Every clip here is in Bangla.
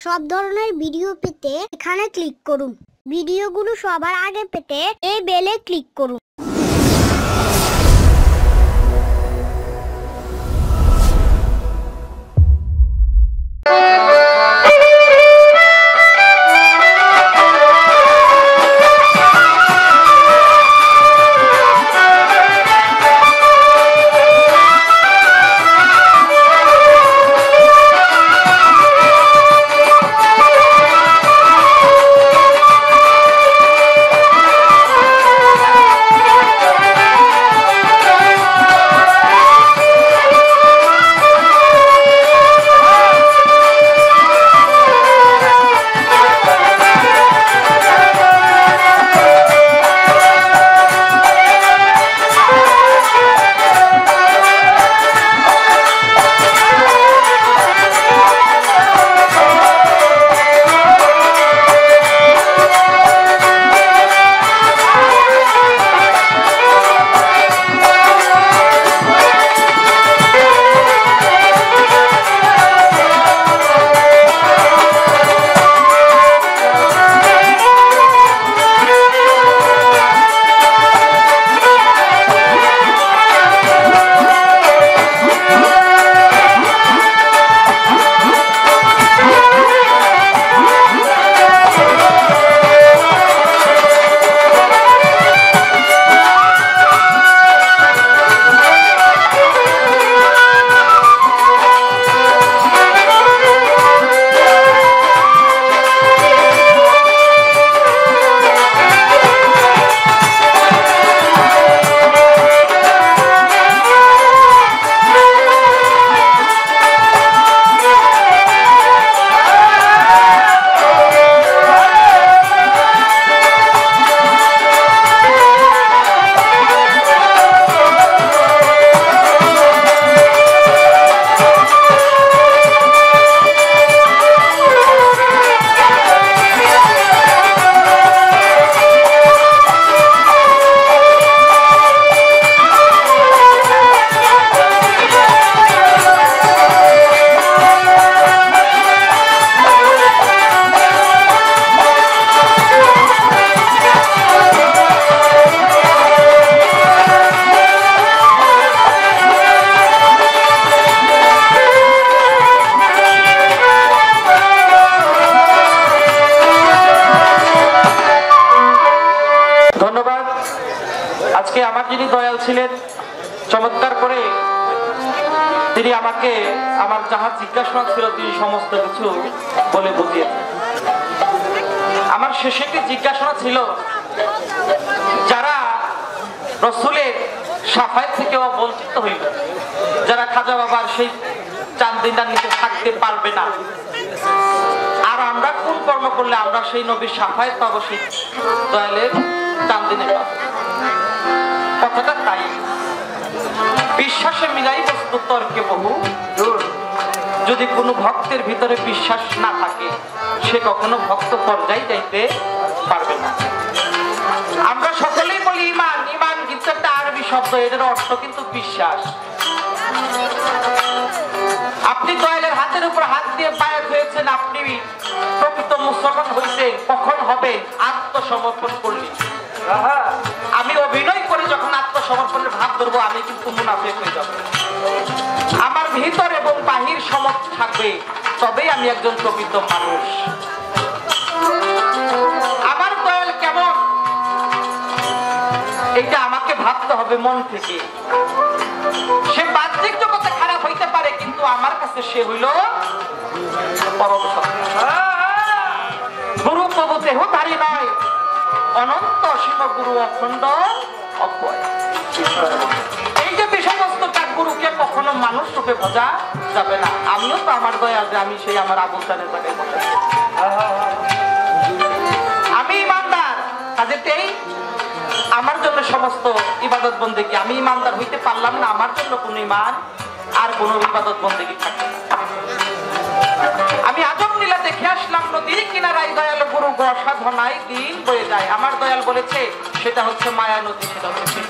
সব ধরনের ভিডিও পেতে এখানে ক্লিক করুন। ভিডিওগুলো সবার আগে পেতে এই বেলে ক্লিক করুন। ধন্যবাদ যাহা জিজ্ঞাসা ছিল তিনি সমস্ত কিছু বলে বুঝিয়েছেন আমার শেষে একটি জিজ্ঞাসা ছিল, যারা রসুলের সাফাই থেকেও বঞ্চিত হইল, যারা খাজা বাবার সেই চান্দিনা নিতে থাকতে পারবে না, আর আমরা কোন কর্ম করলে আমরা সেই নবীর সাফায় পাবো, সেই দয়ালের চান্দিনে পাবো? কথাটা তাই। বিশ্বাসে মিলাই বস্তু তর্কে বহু দূর। যদি কোনো ভক্তের ভিতরে বিশ্বাস না থাকে, সে কখনো ভক্ত পর্যায়ে যাইতে পারবে না। আমরা সকলেই বলি ইমান ইমান কিন্তু একটা আরবি শব্দ এদের অর্থ কিন্তু বিশ্বাস। আপনি দয়ালের হাতের উপর হাত দিয়ে পায়ে হয়েছেন, আপনি প্রকৃত মুসলমান হইতে কখন হবে? আত্মসমর্পণ করলে। আমি অভিনয় করে যখন আত্মসমর্পণের ভাব ধরবো, আমি কিন্তু মুনাফেক হয়ে যাব। আমার ভিতর সমর্থ থাকবে, তবেই আমি একজন প্রকৃত মানুষ। আমার দয়াল কেমন? এটা আমাকে ভাবতে হবে মন থেকে। সে বাহ্যিক জগতে খারাপ হইতে পারে, কিন্তু আমার কাছে সে হইল পরম গুরু প্রভু দেহধারী নয়, অনন্ত অসীম গুরু অখণ্ড অব্যয়। কখনো মানুষ রূপে বোঝা যাবে না। আমিও তো আমার দয়া যে আমি সেই আমার আবুল জায়গায় বসে আমি ইমানদার কাজেতেই আমার জন্য সমস্ত ইবাদত বন্দেগী আমি ইমানদার হইতে পারলাম না, আমার জন্য কোনো ইমান আর কোনো ইবাদত বন্দেগী থাকবে আমি আজব লীলা দেখে আসলাম, নদীর কিনারায় দয়াল গুরু অসাধনায় দিন বয়ে যায়। আমার দয়াল বলেছে, সেটা হচ্ছে মায়া নদী, সেটা হচ্ছে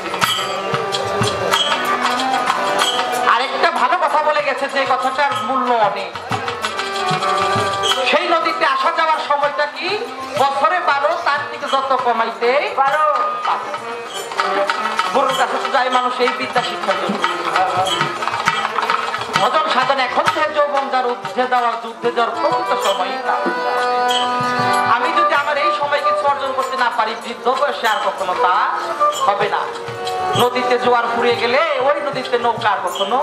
গেছে যে কথাটার মূল্য অনেক। সেই নদী রাখি বছরে বারো, তার থেকে যত কমাইতে পারো গুরুর কাছে যায় মানুষ এই বিদ্যা শিক্ষার জন্য। ভজন সাধন এখন থেকে যৌবন যার উদ্ধে দেওয়ার যুদ্ধে যাওয়ার প্রকৃত সময় আমি যদি আমার এই সময় কিছু অর্জন করতে না পারি, বৃদ্ধ বয়সে আর কখনো তা হবে না। নদীতে জোয়ার ফুরিয়ে গেলে ওই নদীতে নৌকা আর কখনো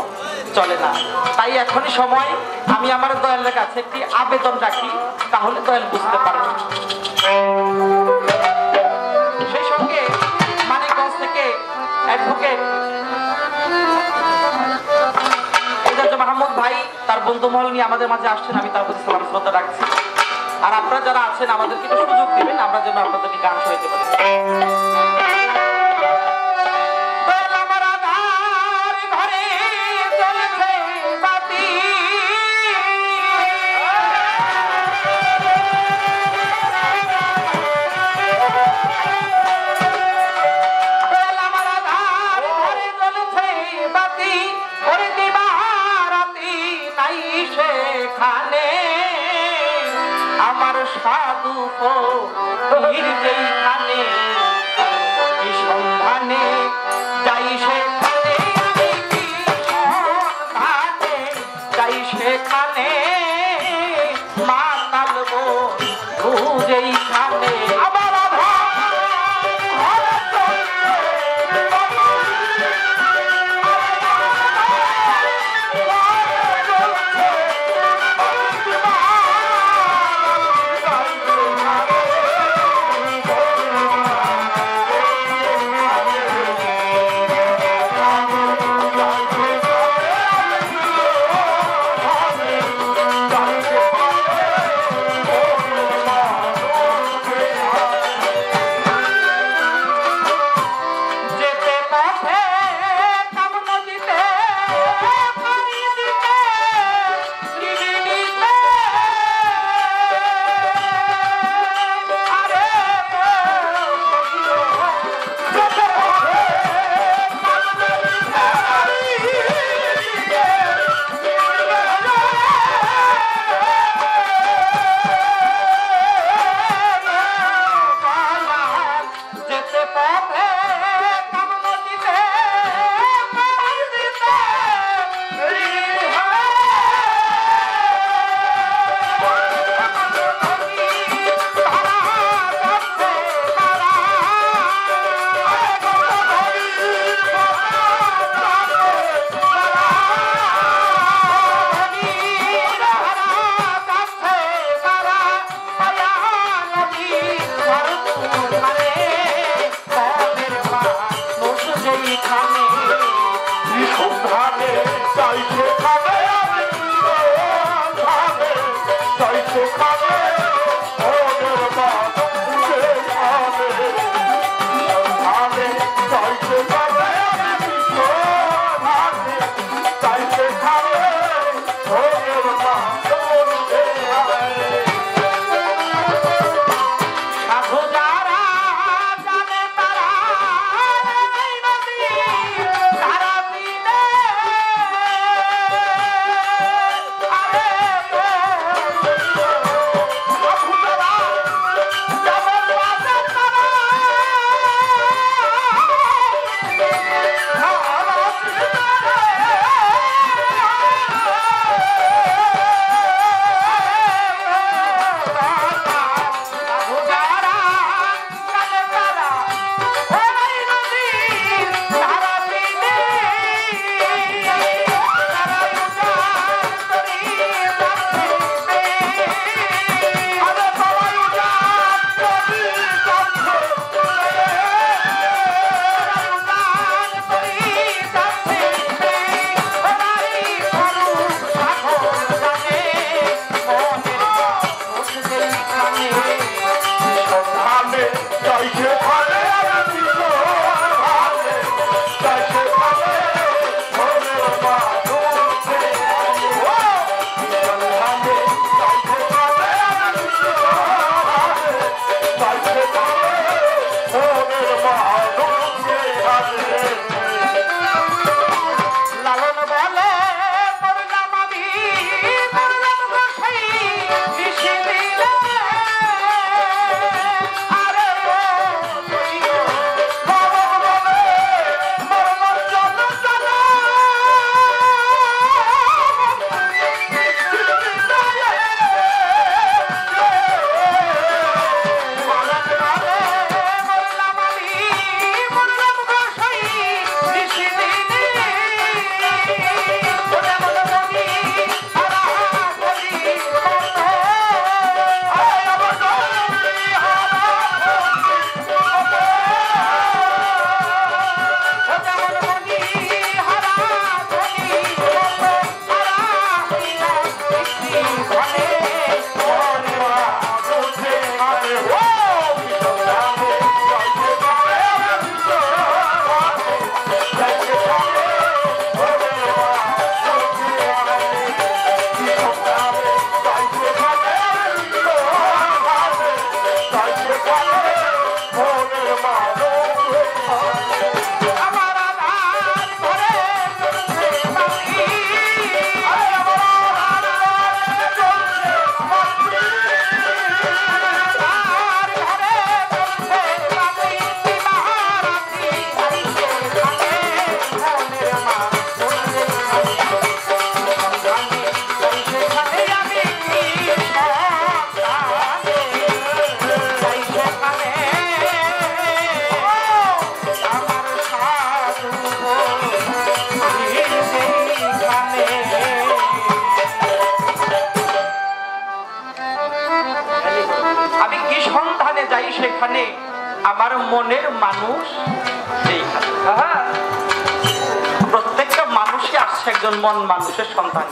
চলে না। তাই এখনই সময়, আমি আমার দয়ালের কাছে একটি আবেদন রাখি, তাহলে দয়াল বুঝতে পারবে। সেই সঙ্গে মানিকগঞ্জ থেকে অ্যাডভোকেট ভাই, তার নিয়ে আমাদের মাঝে আসছেন, আমি তার প্রতি সালাম শ্রদ্ধা রাখছি। আর আপনারা যারা আছেন, আমাদেরকে একটু সুযোগ দিবেন, আমরা যেন আপনাদেরকে গান শোনাতে পারি। সাধু যেইখানে সন্ধানে যাই সেখানে। যাই সেখানে আমার মনের মানুষ। প্রত্যেকটা মানুষই আসছে একজন মন মানুষের সন্তান।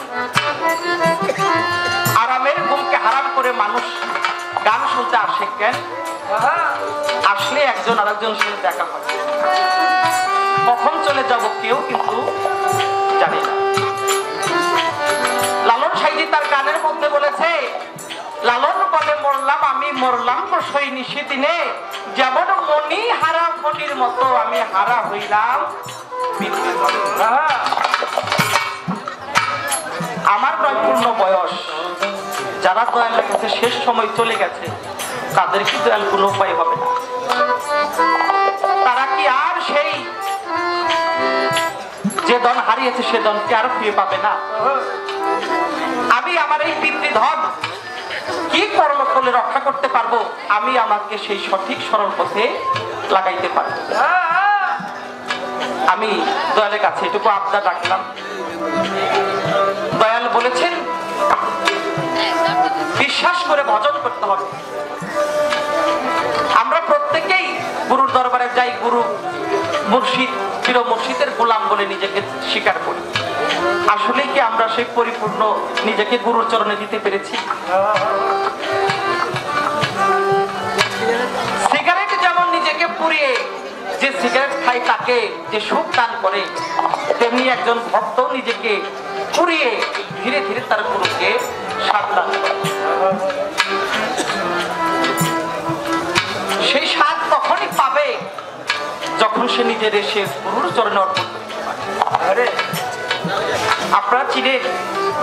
আরামের ঘুমকে হারাম করে মানুষ গান শুনতে আসে কেন? আসলে একজন আরেকজনের সাথে দেখা হয়। কখন চলে যাব কেউ কিন্তু জানি না। লালন সাইজি তার গানের মধ্যে বলেছে লালন বলে মরলাম, আমি মরলাম বসই নিশিদিনে যেমন মনি হারা ফটির মতো আমি হারা হইলাম। আমার নৈপুণ্য বয়স, যারা দয়াল লেগেছে শেষ সময় চলে গেছে, তাদের কি দয়াল কোনো উপায় হবে না? তারা কি আর সেই যে দন হারিয়েছে, সে দনকে আর ফিরে পাবে না? আমি আমার এই পিতৃধন কি কর্ম করলে রক্ষা করতে পারব? আমি আমাকে সেই সঠিক, সরল পথে লাগাইতে পারব। আমি দয়ালের কাছে এটুকু আবদা ডাকলাম দয়াল বলেছেন, বিশ্বাস করে ভজন করতে হবে। আমরা প্রত্যেকেই গুরুর দরবারে যাই কি আমরা সেই পরিপূর্ণ নিজেকে গুরুর চরণে দিতে পেরেছি। সিগারেট যেমন নিজেকে পুড়িয়ে যে সিগারেট খায়, তাকে যে সুখ দান করে, তেমনি একজন ভক্ত নিজেকে পুড়িয়ে ধীরে ধীরে তার গুরুকে সাবধান সেই স্বাদ তখনই পাবে যখন সে নিজের এসে গুরুর চরণে অর্পণ করতে পারে। আপনারা চিনেন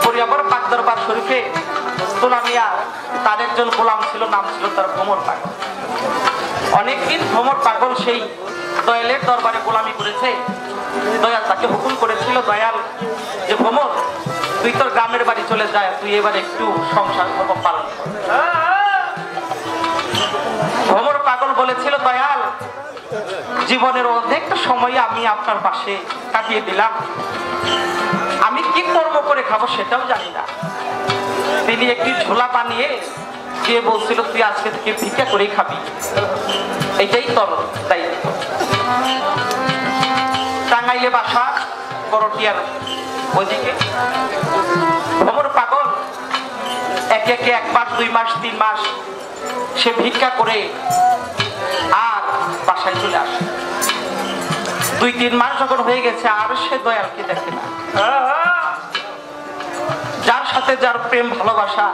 পরিয়াবর পাক দরবার শরীফে তোলামিয়া তার একজন গোলাম ছিল, নাম ছিল তার ভ্রমর পাগল। অনেকদিন ভ্রমর পাগল সেই দয়ালের দরবারে গোলামি করেছে। দয়াল তাকে হুকুম করেছিল, দয়াল, যে ভ্রমর তুই তোর গ্রামের বাড়ি চলে যায় তুই এবার একটু সংসার ধর্ম পালন ভ্রমর পাগল বলেছিল, দয়াল, জীবনের অর্ধেকটা সময় আমি আপনার পাশে কাটিয়ে দিলাম। আমি কি কর্ম করে খাব সেটাও জানি না। তিনি একটি ঝোলা বানিয়ে দিয়ে বলছিল, তুই আজকে থেকে ভিক্ষা করেই খাবি। এটাই তোর দায়িত্ব। টাঙ্গাইলে বাসা করটিয়ার ওইদিকে। ভ্রমর পাগল, একে একে এক মাস, দুই মাস, তিন মাস সে ভিক্ষা করে আর বাসায় চলে আসে। দুই, তিন মাস যখন হয়ে গেছে, আর সে দয়ালকে দেখে না। যার সাথে যার প্রেম, ভালোবাসা,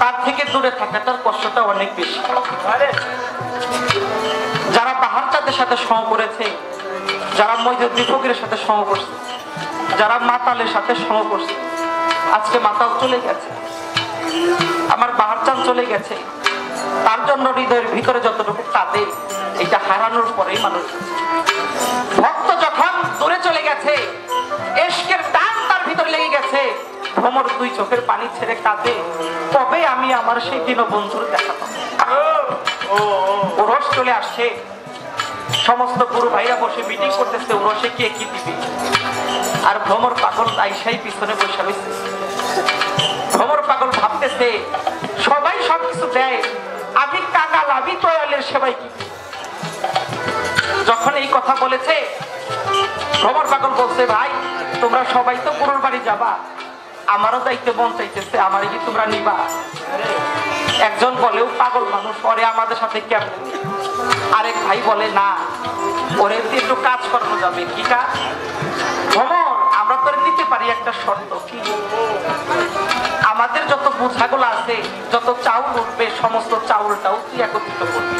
তার থেকে দূরে থাকে থাকাটার কষ্টটা অনেক বেশি। যারা চাঁদের সাথে সম করেছে, যারা মৈজুদ্দি ফকিরের সাথে সম করছে, যারা মাতালের সাথে সম করছে, আজকে মাতাল চলে গেছে। আমার বাহার চলে গেছে। তার জন্য হৃদয়ের ভিতরে যতটুকু কাঁদে, এটা হারানোর পরেই মানুষ। ভক্ত যখন দূরে চলে গেছে লেগে গেছে। ভ্রমর দুই চোখের পানি ছেড়ে কাঁদে। তবে আমি আমার সেই দীনবন্ধুর দেখা পাবো। ওরস চলে আসছে। সমস্ত গুরু ভাইরা বসে মিটিং করতেছে। ওরসে কে কি দিবে? আর ভ্রমর পাগল আইসাই পিছনে বসে রয়েছে। ভ্রমর পাগল ভাবতেছে, সবাই সবকিছু দেয়। আমি কাকাল লাভি দয়ালের সেবাই কি? যখন এই কথা বলেছে, ভ্রমর পাগল বলছে, ভাই তোমরা সবাই তো গুরুর বাড়ি যাবা। আমারও দায়িত্ব মন চাইতেছে, আমারই কি তোমরা নিবা? একজন বলেও পাগল মানুষ, পরে আমাদের সাথে কেমন? আরেক ভাই বলে, না, ওরে একটু কাজ করানো যাবে, কি কাজ? ভ্রমর আমরা তোরে নিতে পারি একটা শর্ত, কি? আমাদের যত বোঝাগুলো আছে, যত চাউল উঠবে, সমস্ত চাউলটাও তুই একত্রিত করবি।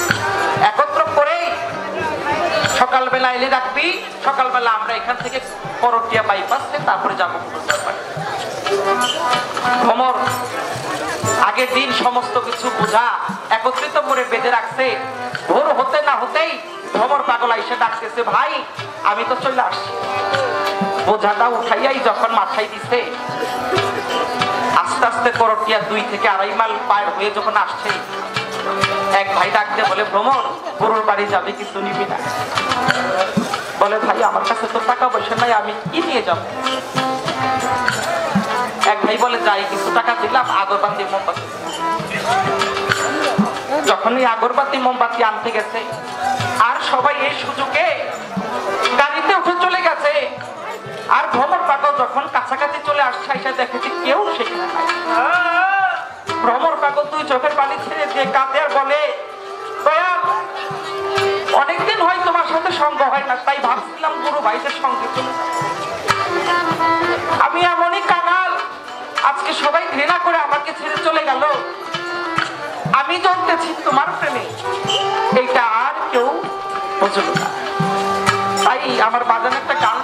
সকালবেলা এলে রাখবি সকালবেলা আমরা এখান থেকে করটিয়া বাইপাসে তারপরে যাব ভ্রমর, আগের দিন সমস্ত কিছু বোঝা, একত্রিত করে বেঁধে রাখছে। ভোর হতে না হতেই ভ্রমর পাগল এসে ডাকতেছে, ভাই, আমি তো চলে আসছি। বোঝাটা উঠাইয়াই যখন মাথায় দিছে, আস্তে আস্তে করটিয়া দুই থেকে আড়াই মাইল পার হয়ে যখন আসছে এক ভাই ডাকতে বলে, ভ্রমণ পুরুর বাড়ি যাবে কিন্তু নিবি না। বলে, ভাই, আমার কাছে তো টাকা পয়সা নাই, আমি কি নিয়ে যাব? এক ভাই বলে, যাই কিন্তু টাকা দিলাম, আগরবাতি, মোমবাতি। যখনই আগরবাতি, মোমবাতি আনতে গেছে, আর সবাই এই সুযোগে গাড়িতে উঠে চলে গেছে। আর ভ্রমণ পাগল যখন কাছাকাছি চলে আসছে, এসে দেখেছি কেউ সেখানে ভ্রমর পাগল তুই চোখের পানি ছেড়ে দিয়ে কাঁদে আর বলে অনেকদিন হয় তোমার সাথে সঙ্গ হয় না, তাই ভাবছিলাম গুরু ভাইদের সঙ্গে চলে আমি এমনই কাঙাল, আজকে সবাই ঘৃণা করে আমাকে ছেড়ে চলে গেল। আমি জ্বলতেছি তোমার প্রেমে এটা আর কেউ বুঝল না। তাই আমার বাজানের একটা গান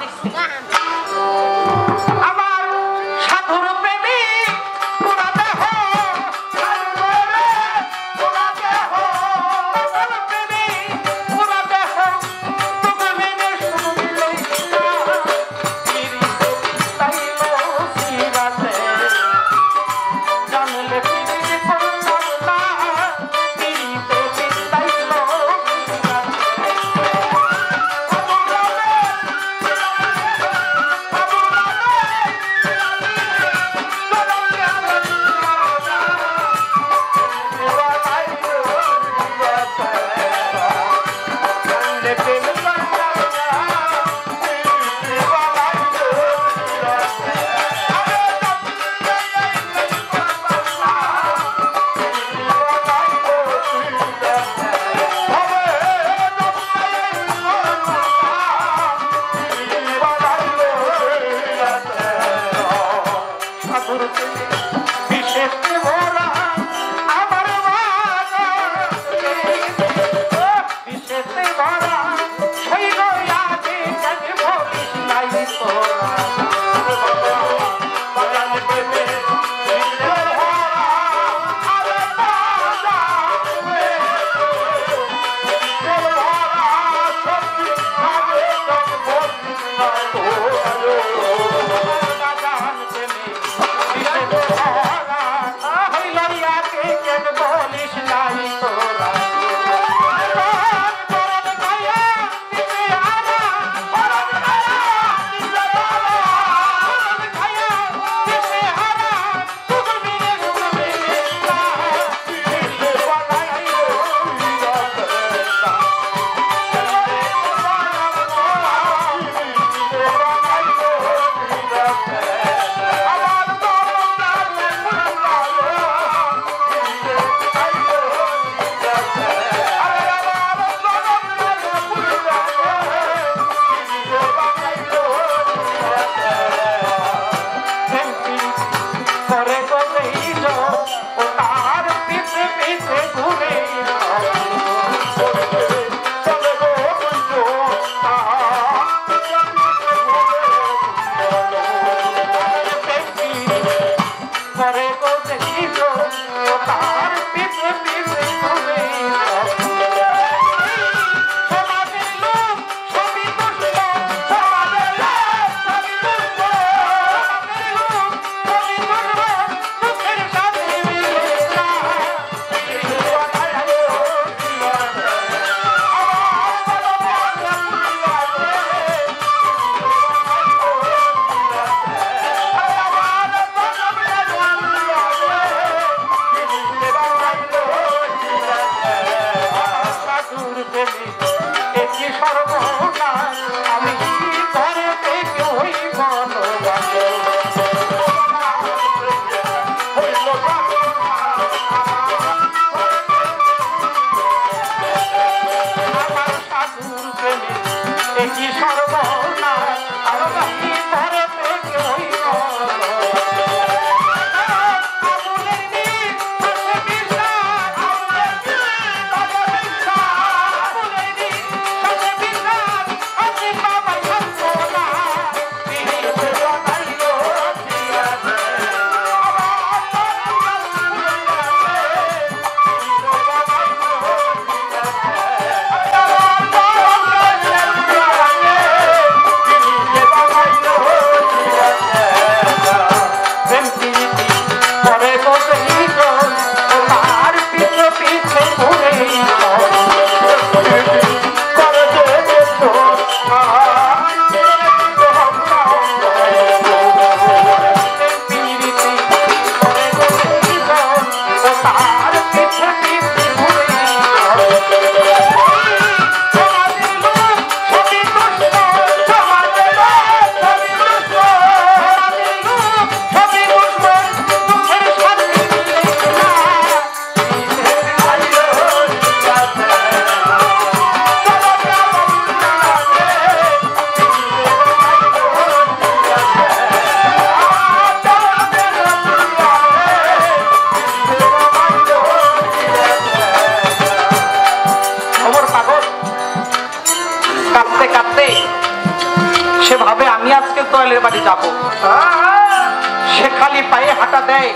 সে খালি পায়ে হাঁটা দেয়,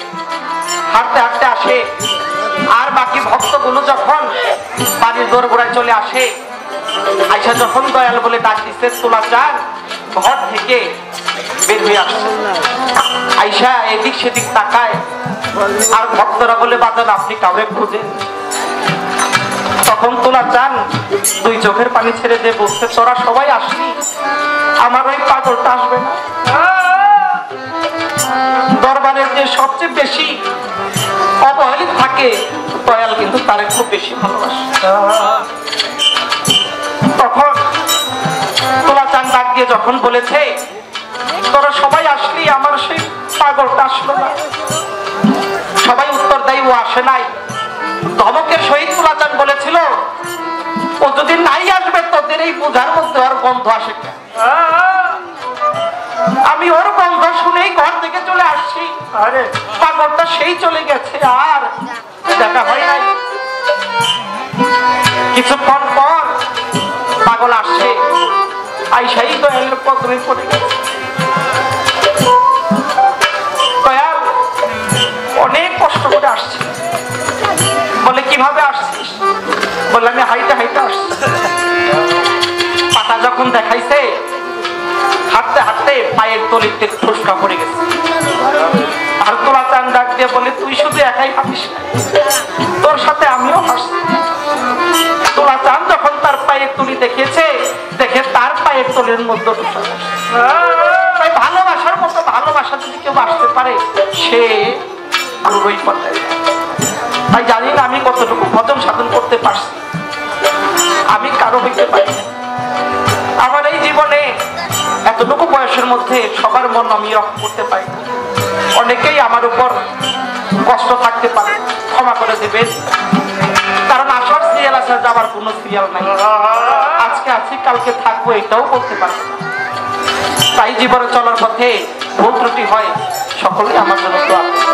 হাঁটতে হাঁটতে আসে। আর বাকি ভক্তগুলো যখন বাড়ির দোরগোড়ায় চলে আসে আইসা যখন দয়াল বলে দাস দিচ্ছে, তোলা যান ঘর থেকে বের হয়ে আসছে আইসা এদিক সেদিক তাকায়, আর ভক্তরা বলে, বাজান, আপনি কাউরে খুঁজে তখন তোলা চান, দুই চোখের পানি ছেড়ে দিয়ে বসতে তোরা সবাই আসবি, আমার ওই পাথরটা আসবে না। দরবারের যে সবচেয়ে বেশি অবহেলিত থাকে, দয়াল কিন্তু তারে খুব বেশি ভালোবাসে। তখন তোলা চান ডাক দিয়ে যখন বলেছে, তোরা সবাই আসলি, আমার সেই পাগলটা আসলো না। সবাই উত্তর দেয়, ও আসে নাই। ধমকের সহিত তোলা চান বলেছিল, ও যদি নাই আসবে, তোদের এই বোঝার মধ্যে আর গন্ধ আসে কেন? আমি ওর গন্ধ শুনেই ঘর থেকে চলে আসছি। পাগলটা সেই চলে গেছে, আর দেখা হয় নাই। কিছুক্ষণ পর পাগল আসছে। আইসাই দয়াল কদমে পড়ে গেছে। অনেক কষ্ট করে আসছে। বলে, কীভাবে আসছিস? বলে, আমি হাইটে হাইটে আসছি। পাতা যখন দেখাইছে হাঁটতে হাঁটতে পায়ের তলিতে ঠুসকা পড়ে গেছে আর তোলা চান ডাক দিয়ে বলে, তুই শুধু একাই হাঁটিস। তোর সাথে আমিও হাসছি তোলা চান যখন তার পায়ের তুলি দেখেছে দেখে তার পায়ের তলির মধ্যে ভালোবাসার মতো ভালোবাসা যদি কেউ আসতে পারে, সে পুরোই তাই জানি না আমি কতটুকু ভজন সাধন করতে পারছি আমি কারও হইতে পারি না। এতটুকু বয়সের মধ্যে সবার মন আমি রক্ষা করতে পারি, অনেকেই আমার উপর কষ্ট থাকতে পারে, ক্ষমা করে দেবেন। কারণ আসার সিরিয়াল আসার যাওয়ার কোনো সিরিয়াল নাই। আজকে আছি, কালকে থাকব, এটাও বলতে পারব তাই জীবনে চলার পথে ভুল ত্রুটি হয়, সকলেই আমার জন্য।